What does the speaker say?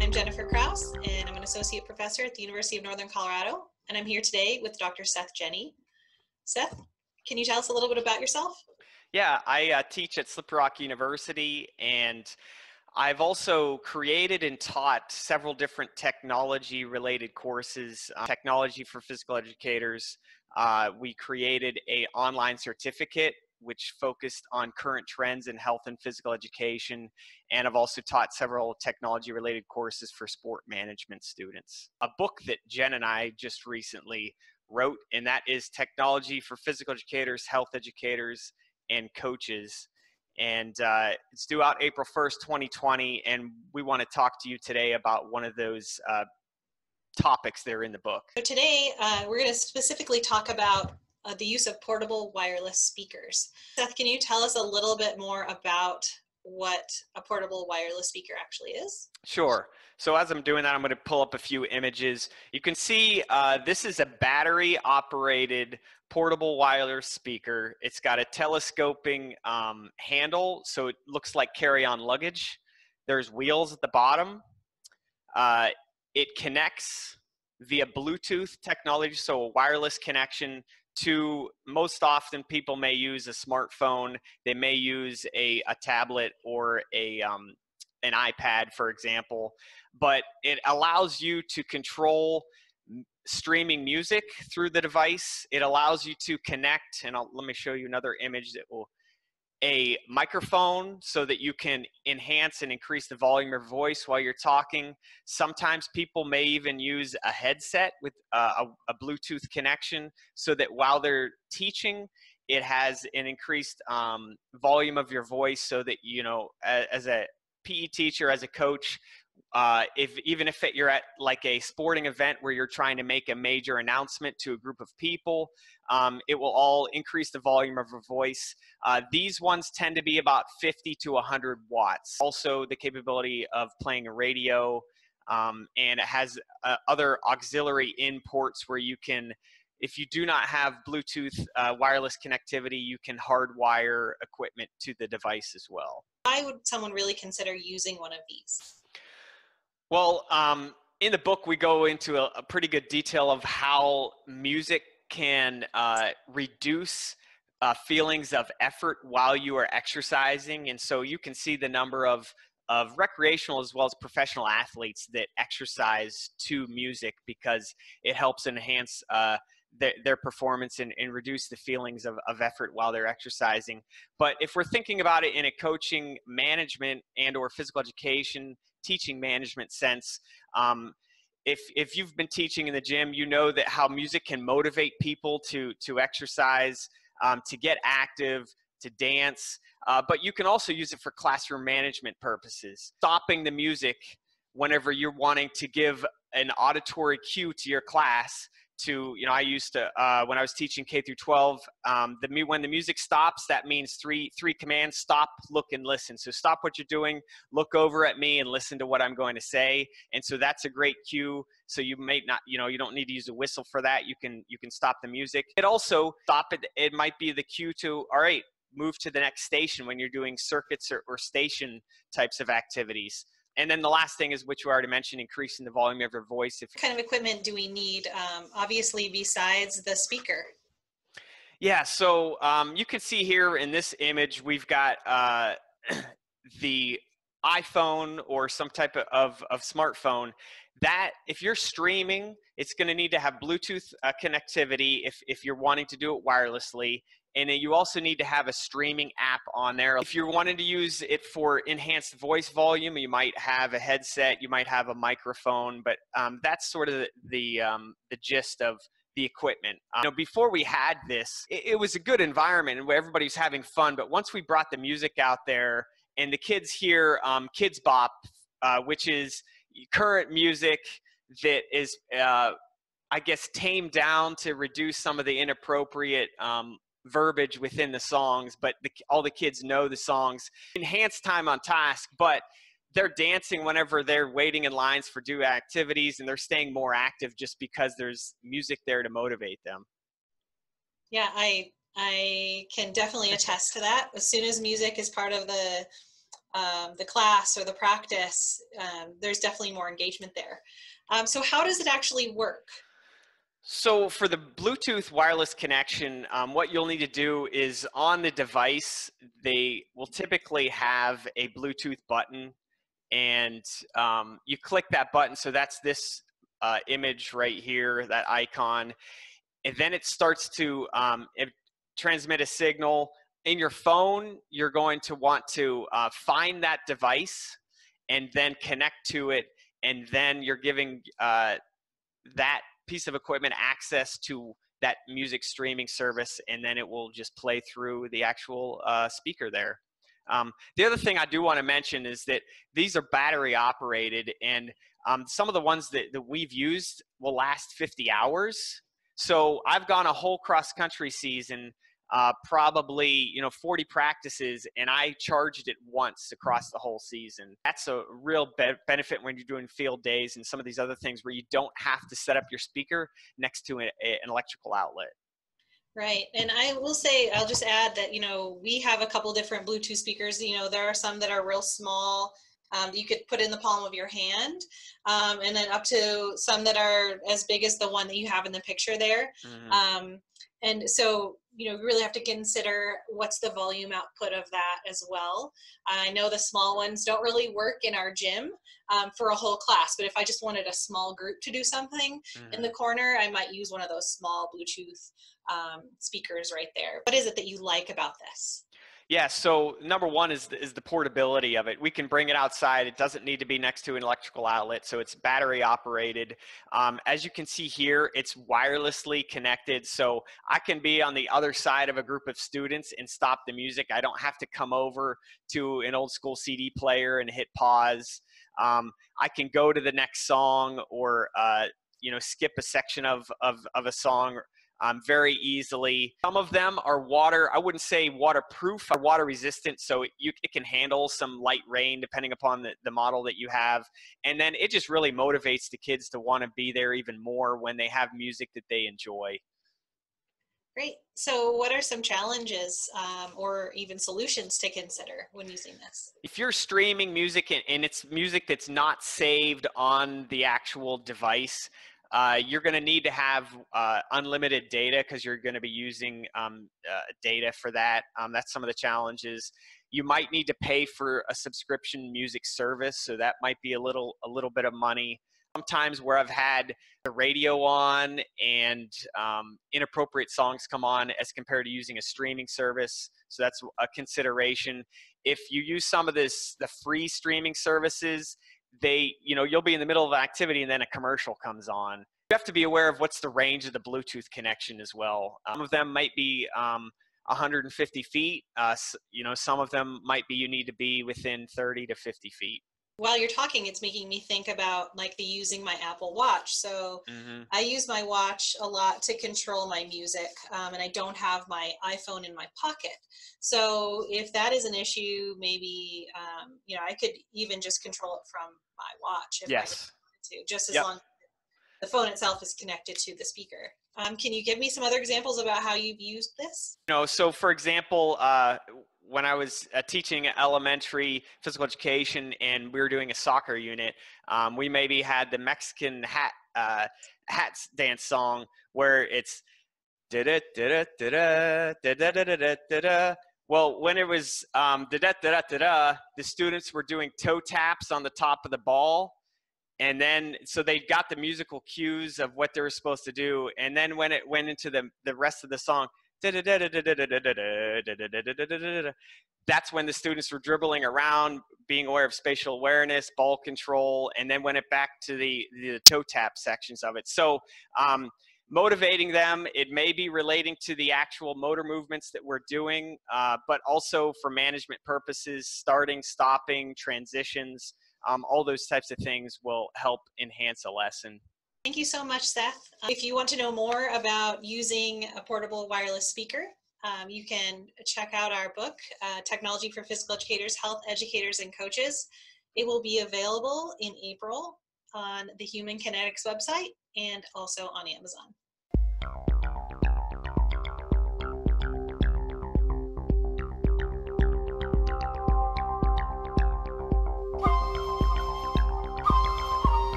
I'm Jennifer Krause, and I'm an associate professor at the University of Northern Colorado, and I'm here today with Dr. Seth Jenny. Seth, can you tell us a little bit about yourself? Yeah, I uh, teach at Slippery Rock University, and I've also created and taught several different technology related courses, uh, technology for physical educators. Uh, we created a online certificate which focused on current trends in health and physical education. And I've also taught several technology related courses for sport management students. A book that Jen and I just recently wrote, and that is Technology for Physical Educators, Health Educators, and Coaches. And uh, it's due out April 1st, 2020. And we want to talk to you today about one of those uh, topics that are in the book. So today, uh, we're going to specifically talk about uh, the use of portable wireless speakers. Seth, can you tell us a little bit more about what a portable wireless speaker actually is? Sure. So as I'm doing that, I'm going to pull up a few images. You can see uh, this is a battery operated portable wireless speaker. It's got a telescoping um, handle, so it looks like carry-on luggage. There's wheels at the bottom. Uh, it connects via Bluetooth technology, so a wireless connection to most often people may use a smartphone. They may use a, a tablet or a um, an ipad for example but it allows you to control streaming music through the device. It allows you to connect and I'll, let me show you another image that will a microphone so that you can enhance and increase the volume of your voice while you're talking. Sometimes people may even use a headset with uh, a, a, Bluetooth connection so that while they're teaching, it has an increased um, volume of your voice so that, you know, as, as a PE teacher, as a coach, uh, if even if it, you're at like a sporting event where you're trying to make a major announcement to a group of people, um, it will all increase the volume of your voice. Uh, these ones tend to be about 50 to 100 watts. Also, the capability of playing a radio, um, and it has uh, other auxiliary in ports where you can. If you do not have Bluetooth uh, wireless connectivity, you can hardwire equipment to the device as well. Why would someone really consider using one of these? Well, um, in the book, we go into a, a, pretty good detail of how music can uh, reduce uh, feelings of effort while you are exercising. And so you can see the number of, of recreational as well as professional athletes that exercise to music because it helps enhance uh, their, their performance and, and reduce the feelings of, of effort while they're exercising. But if we're thinking about it in a coaching, management, and or physical education teaching management sense. Um, if if you've been teaching in the gym, you know that how music can motivate people to to exercise, um, to get active, to dance. Uh, but you can also use it for classroom management purposes. Stopping the music whenever you're wanting to give an auditory cue to your class to you know i used to uh, when i was teaching k through 12 um, the when the music stops that means three three commands stop look and listen. So stop what you're doing look over at me and listen to what i'm going to say. And so that's a great cue. So you may not you know you don't need to use a whistle for that. You can you can stop the music. It also stop it it might be the cue to all right move to the next station when you're doing circuits or, or station types of activities and then the last thing is, which you already mentioned, increasing the volume of your voice. If what kind of equipment do we need, um, obviously, besides the speaker? Yeah, so um, you can see here in this image, we've got uh, the iPhone or some type of, of smartphone. That, if you're streaming, it's going to need to have Bluetooth uh, connectivity if, if you're wanting to do it wirelessly and then you also need to have a streaming app on there. If you're wanting to use it for enhanced voice volume, you might have a headset, you might have a microphone, but um, that's sort of the the, um, the gist of the equipment. Um, you know, before we had this, it, it was a good environment where everybody was having fun. But once we brought the music out there, and the kids hear um, Kidz Bop, uh, which is current music that is. Uh, I guess tamed down to reduce some of the inappropriate um, verbiage within the songs, but the, all the kids know the songs. Enhanced time on task, but they're dancing whenever they're waiting in lines for do activities and they're staying more active just because there's music there to motivate them. Yeah, I I can definitely attest to that. As soon as music is part of the um, the class or the practice, um, there's definitely more engagement there. Um, so how does it actually work? So for the Bluetooth wireless connection, um, what you'll need to do is on the device, they will typically have a Bluetooth button and um, you click that button. So that's this uh, image right here, that icon. And then it starts to um, it transmit a signal. In your phone, you're going to want to uh, find that device and then connect to it. And then you're giving uh, that piece of equipment access to that music streaming service, and then it will just play through the actual uh, speaker there. Um, the other thing I do want to mention is that these are battery operated, and um, some of the ones that, that we've used will last 50 hours. So I've gone a whole cross country season, uh, probably you know 40 practices, and I charged it once across the whole season. That's a real be- benefit when you're doing field days and some of these other things where you don't have to set up your speaker next to a, a, an electrical outlet. Right. And I will say, I'll just add that, you know, we have a couple different Bluetooth speakers. You know, there are some that are real small. Um, you could put in the palm of your hand, um, and then up to some that are as big as the one that you have in the picture there. Mm-hmm. Um, and so, you know, you really have to consider what's the volume output of that as well. I know the small ones don't really work in our gym um, for a whole class, but if I just wanted a small group to do something mm-hmm. in the corner, I might use one of those small Bluetooth um, speakers right there. What is it that you like about this? Yeah, so number one is the, is the portability of it. We can bring it outside. It doesn't need to be next to an electrical outlet, so it's battery operated. Um, as you can see here, it's wirelessly connected, so I can be on the other side of a group of students and stop the music. I don't have to come over to an old school CD player and hit pause. Um, I can go to the next song or uh, you know skip a section of, of, of a song um, very easily. Some of them are water, I wouldn't say waterproof or water resistant, so it, you, it can handle some light rain depending upon the, the model that you have. And then it just really motivates the kids to want to be there even more when they have music that they enjoy. Great. So, what are some challenges um, or even solutions to consider when using this? If you're streaming music and, and it's music that's not saved on the actual device, uh, you're going to need to have uh, unlimited data because you're going to be using um, uh, data for that. Um, that's some of the challenges. You might need to pay for a subscription music service, so that might be a little a little bit of money. Sometimes where I've had the radio on and um, inappropriate songs come on as compared to using a streaming service, so that's a consideration. If you use some of this the free streaming services, they you know you'll be in the middle of activity and then a commercial comes on. You have to be aware of what's the range of the bluetooth connection as well. Some of them might be um, 150 feet uh, you know some of them might be you need to be within 30 to 50 feet while you're talking it's making me think about like the using my apple watch. So mm-hmm. i use my watch a lot to control my music um, and i don't have my iphone in my pocket. So if that is an issue maybe um, you know i could even just control it from my watch if yes. I to, just as yep. long as the phone itself is connected to the speaker. Um, can you give me some other examples about how you've used this? You know so for example uh, when I was uh, teaching elementary physical education and we were doing a soccer unit, um, we maybe had the Mexican hat uh, dance song where it's da da da da da da da da da da. Well, when it was um, da da da da da, the students were doing toe taps on the top of the ball, and then so they got the musical cues of what they were supposed to do, and then when it went into the the rest of the song that's when the students were dribbling around, being aware of spatial awareness, ball control, and then went it back to the, the toe tap sections of it. So um, motivating them, it may be relating to the actual motor movements that we're doing, uh, but also for management purposes, starting, stopping, transitions, um, all those types of things will help enhance a lesson. Thank you so much, Seth. Um, if you want to know more about using a portable wireless speaker, um, you can check out our book, uh, Technology for Physical Educators, Health Educators, and Coaches. It will be available in April on the Human Kinetics website and also on Amazon.